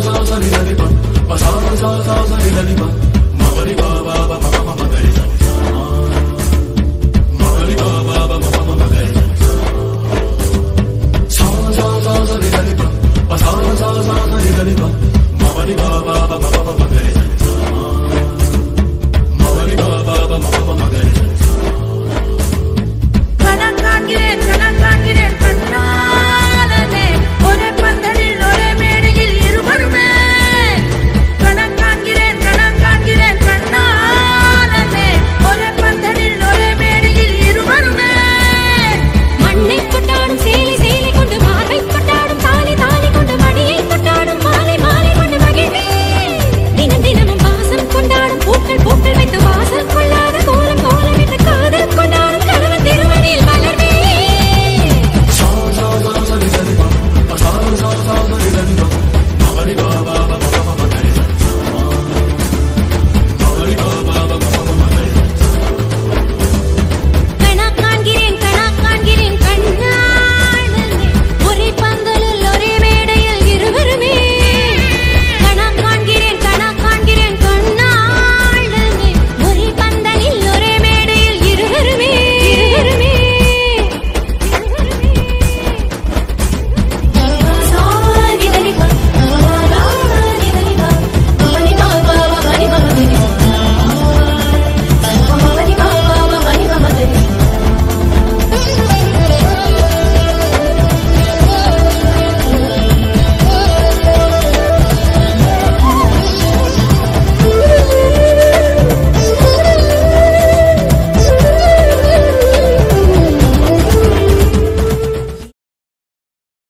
za za ni la ni pa. Pa za za za ni la ni pa.